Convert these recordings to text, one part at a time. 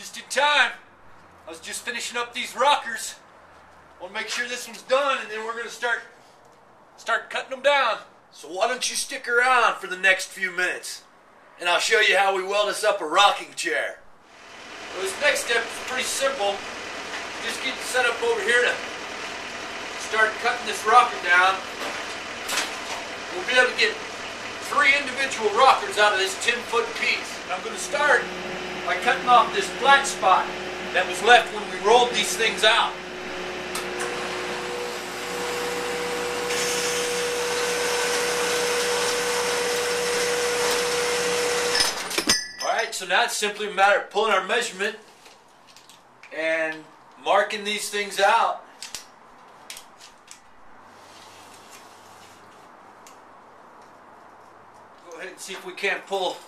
just in time. I was just finishing up these rockers. Want to make sure this one's done, and then we're gonna start start cutting them down. So why don't you stick around for the next few minutes, and I'll show you how we weld us up a rocking chair. Well, this next step is pretty simple. Just get set up over here to start cutting this rocker down. We'll be able to get three individual rockers out of this 10 foot piece. I'm going to start by cutting off this flat spot that was left when we rolled these things out. Alright, so now it's simply a matter of pulling our measurement and marking these things out. Go ahead and see if we can't pull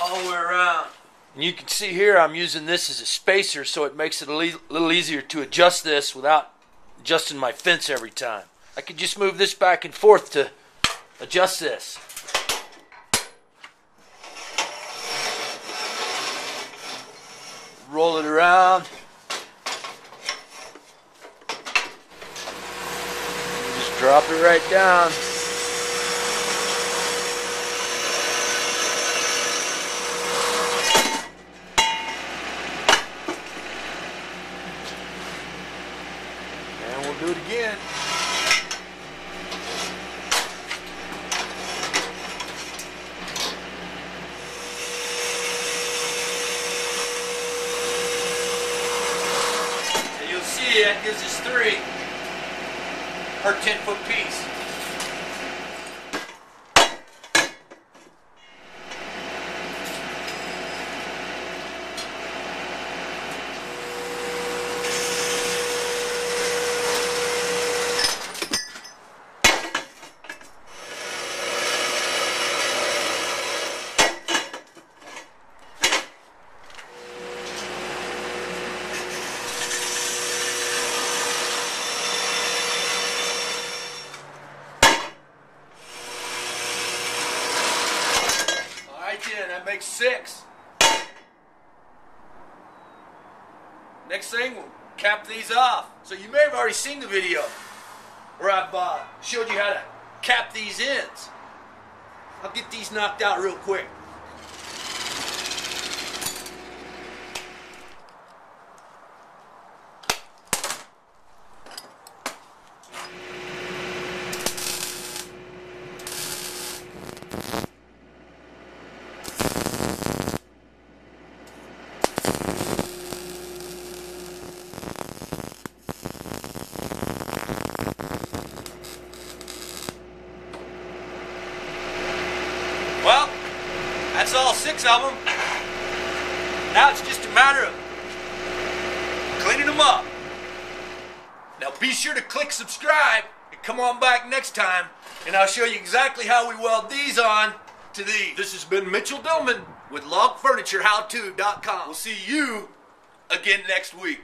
all the way around. And you can see here I'm using this as a spacer so it makes it a le- little easier to adjust this without adjusting my fence every time. I could just move this back and forth to adjust this. Roll it around. Just drop it right down. And we'll do it again. And you'll see that gives us three per 10 foot piece. All right, then, that makes six. Next thing, we'll cap these off. So you may have already seen the video where I uh, showed you how to cap these ends. I'll get these knocked out real quick. Well, that's all six of them. Now it's just a matter of cleaning them up. Now be sure to click subscribe and come on back next time and I'll show you exactly how we weld these on to these. This has been Mitchell Dillman with LogFurnitureHowTo.com. We'll see you again next week.